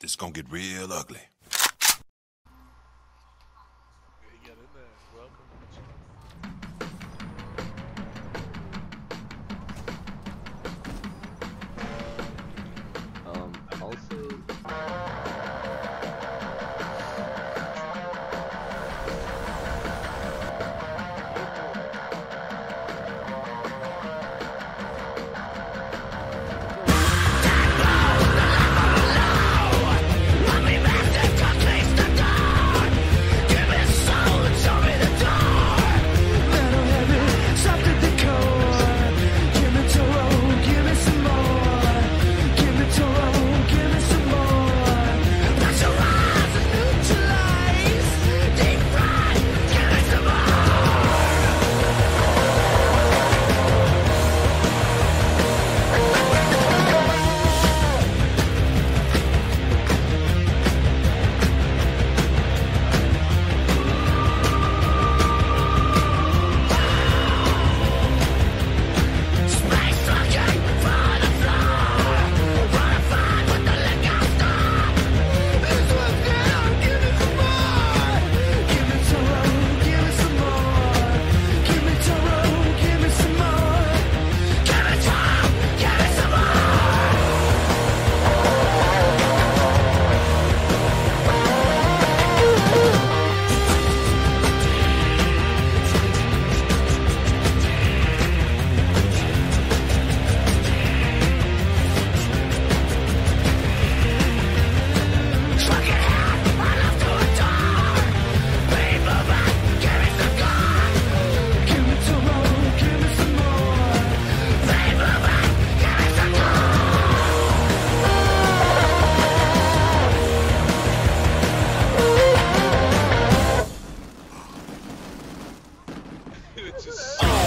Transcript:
This is gonna get real ugly. Just...